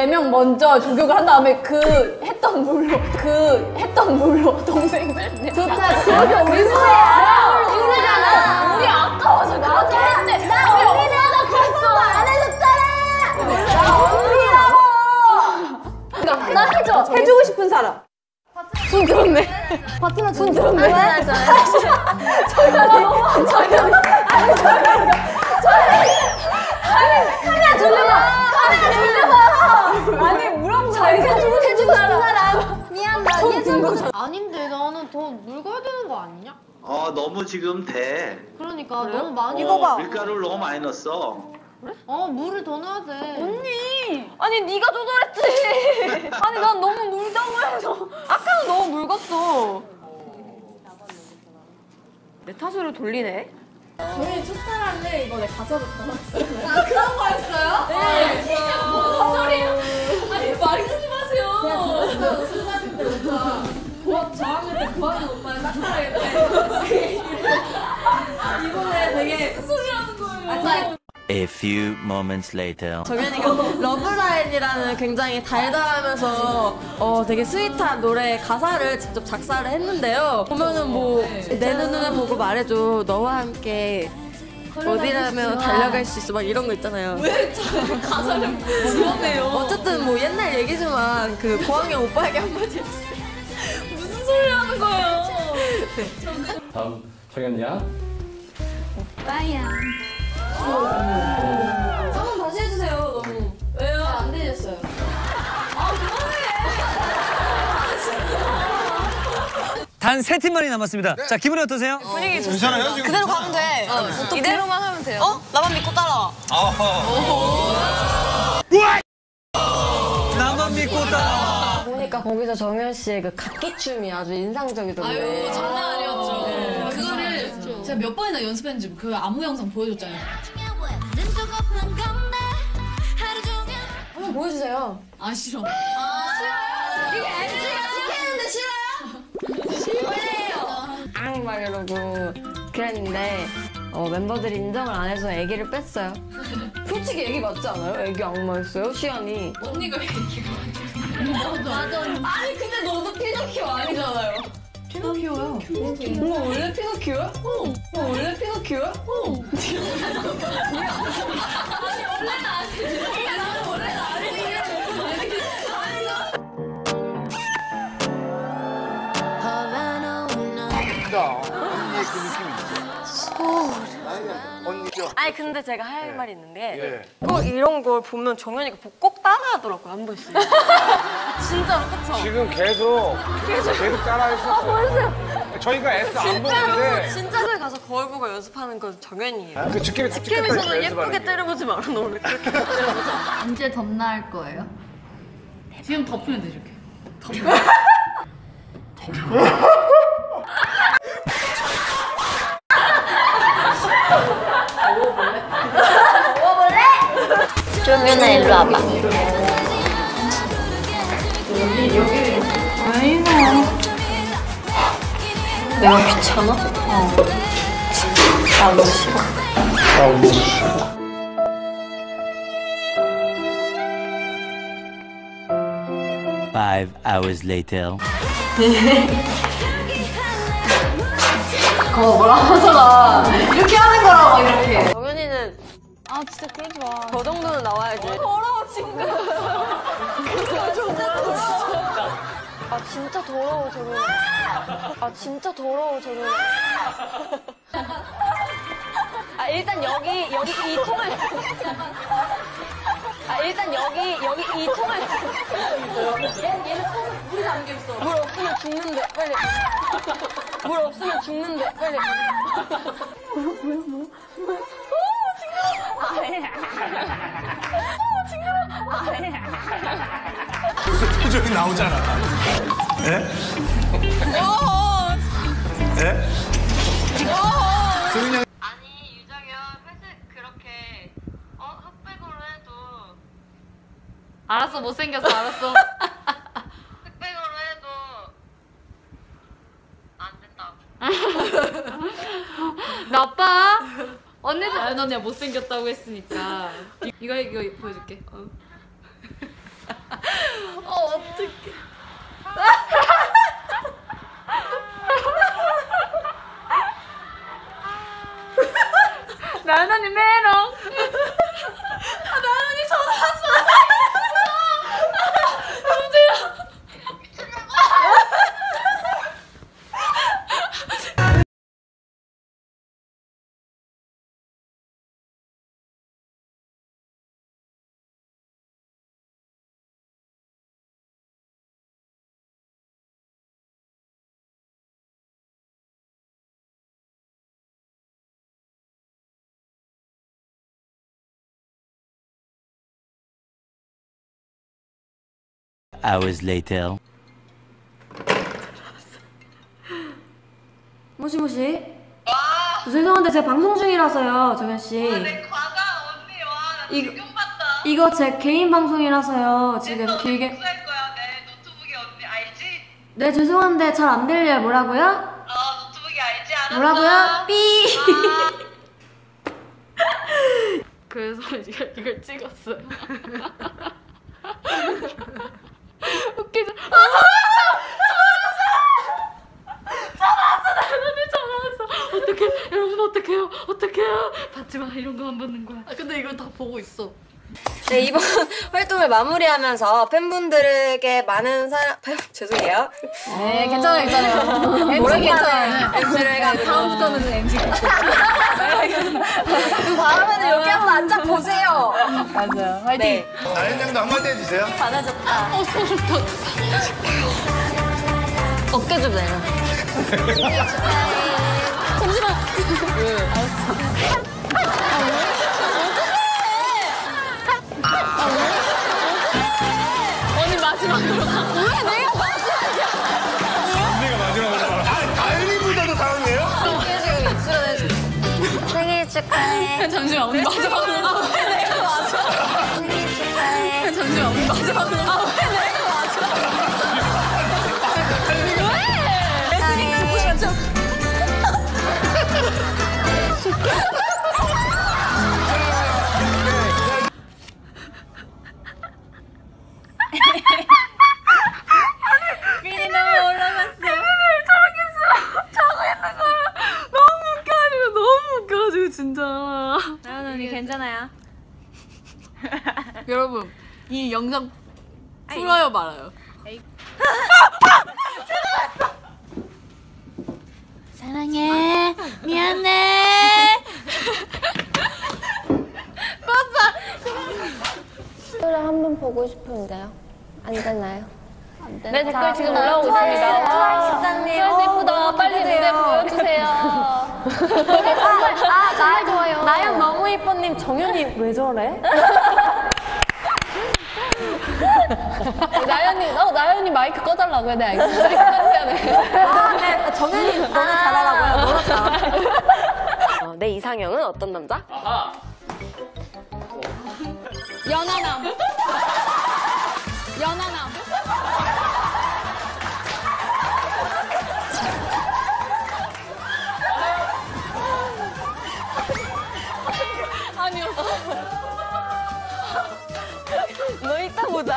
네 명 먼저 조교를 한 다음에 그 했던 물로 그 했던 물로 동생들 네. 좋다. 그렇게 올거야 모르잖아. 우리 아까워서 그렇게 했는데 나 언니라고 그랬어. 안 해줬잖아. 나 언니라고. 나 해줘. 해주고 싶은 사람 손 들었네 파트너 손 들었네. 왜? 카메라 돌려봐. 카메라 돌려봐. 아니 물어보고 자기가 해주고 싶은 사람. 미안하다. 예전 아닌데 나는 더 늙어야 되는 거 아니냐? 어 너무 지금 돼. 그러니까 너무 많이 어, 밀가루를 너무 많이 넣었어. 어 물을 더 넣어야 돼. 언니! 아니 네가 조절했지. 아니 난 너무 물다고 해서. 아까는 너무 묽었어. 내 탓으로 돌리네 저희 첫사랑을 이번에 가져줬다. 아 그런 거였어요? 네 뭔 소리예요? 아니 말 하지 마세요. 제가 때 오빠. 고학 저학년 때 고학년 오빠를 짝사랑했대. 이번에 되게 소리하는 거예요. A few moments later. 정현이가 러브라인이라는 굉장히 달달하면서 어, 되게 스윗한 노래 가사를 직접 작사를 했는데요. 보면은 뭐 내 눈을 보고 말해줘 너와 함께 어디라면 달려갈 수 있어 막 이런 거 있잖아요. 왜 가사를 지원해요. 어쨌든 뭐 옛날 얘기지만 그 고학년 오빠에게 한마디 해주세요. 무슨 소리 하는 거예요? 다음 정현이야. 한번 다시 해주세요. 너무. 왜요? 안 되셨어요. 단세 팀만이 남았습니다. 자 기분이 어떠세요? 괜찮아요 지금? 그대로 가면 돼. 이대로만 하면 돼요. 어? 나만 믿고 따라와. 나만 믿고 따라. 보니까 거기서 정현 씨의 그 각기 춤이 아주 인상적이던데. 아유 장난 아니었죠. 네. 그거를 제가 몇 번이나 연습했는지 그 안무 영상 보여줬잖아요. 한번 보여주세요. 아 싫어. 앙! 막 이러고 그랬는데 어, 멤버들이 인정을 안 해서 애기를 뺐어요. 솔직히 애기 맞지 않아요? 애기 악마였어요? 시연이. 언니가 얘기가 맞아. 아니 근데 너도 피노키오 아니잖아요. 피노키오야. 엄마 원래 피노키오야? 어. 엄마 원래 피노키오야? 어. 언니의 그 느낌이 있어. 언니죠. 아니 근데 제가 할 말이 있는 게 예. 꼭 이런 걸 보면 정현이가 꼭 따라하더라고요 한 번씩. 진짜로 그쵸? 지금 계속 계속 따라했었어요. 저희가 애써 안 보는데 진짜 에 가서 거울 보고 연습하는 건 정현이에요. 그 직캠이 찝찝했다 캠에서는 예쁘게 때려보지 말아 너 원래 그렇게 때려보지 언제 덤나할 거예요? 지금 덮으면 되죠. 이렇게. 종윤아 일로 와봐. 내가 귀찮아? 어. 나 오기 싫어. Five hours later. 어 뭐라 하잖아 이렇게 하는 거라고 이렇게 정현이는 아 진짜 그러지 마 저 정도는 나와야지. 더러워 친구 아 진짜 더러워 저런. 아 진짜 더러워 저런. 아 일단 여기 여기 이 통을. 아 일단 여기 여기 이 통을. 얘 얘는 통 물이 담겨 있어. 물 없으면 죽는데 빨리. 물 없으면 죽는데 빨리. 벌써 표정이 나오잖아. 예? 예? 아니 유정현 회색 그렇게 어 흑백으로 해도 알았어 못생겼어 알았어 흑백으로 해도 안 된다고. 나빠 언니도 아연 언니가 못생겼다고 했으니까 이- 이거 이거 보여줄게 어. 어 어떡해. 나연 언니 메롱. Hours later. もしもし. 죄송한데 제가 방송 중이라서요, 정현 씨. 과가 언니 와 나 이거- 지금 봤다. 이거 제 개인 방송이라서요. 지금 길게. 복수할 거야 내 노트북이 언니 알지? 네 죄송한데 잘 안 들려요. 뭐라고요? 아 노트북이 알지 알았어. 뭐라고요? 삐. 그래서 이걸, 이걸 찍었어요. 웃기죠? 아! 여러분 어떡해요? 어떡해요? 받지 마 이런 거 안 받는 거야. 아, 근데 이걸 다 보고 있어. 네 이번 활동을 마무리하면서 팬분들에게 많은 사랑 죄송해요. 네 괜찮아요 괜찮아요. 괜찮아요. MC를 해가지고 다음부터는 MC 그 다음에는 여기 한번 앉아 보세요. 맞아요. 화이팅! 네. 나연 양도 한마디 해주세요. 어 소름 돋. 어깨 좀 내려. 언니 마지막으로 언니가 마지막으로 말. 아, 다현이보다도 당황해요? 생일 축하해. 잠시만 언니 마지막으로 내가 여러분 이 영상 풀어요 말아요. 사랑해. 미안해. 댓글을 한번 보고 싶은데요. 안 되나요? 안 되나요? 네, 댓글 지금 올라오고 있습니다. 트와이스 식당님. 트와이스 예쁘다. 빨리 무대 보여주세요. 아, 나 좋아요. 나연 너무 이뻐님 정현이 왜 저래? 나연이, 어, 나연이 마이크 꺼달라고요. 네, 알겠습니다. 마이크 꺼주세요. 아, 네. 정현이 너무 잘하라고요. 잘하. 어, 내 이상형은 어떤 남자? 연하남. 연하남. 너 이따 보자.